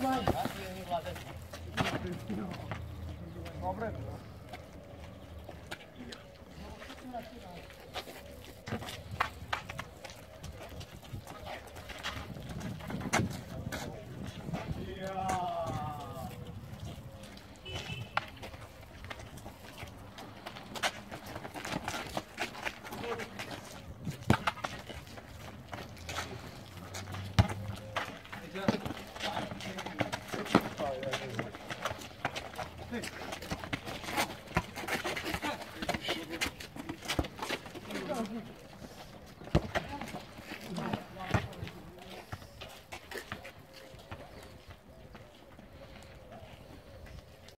Yeah. Parfait.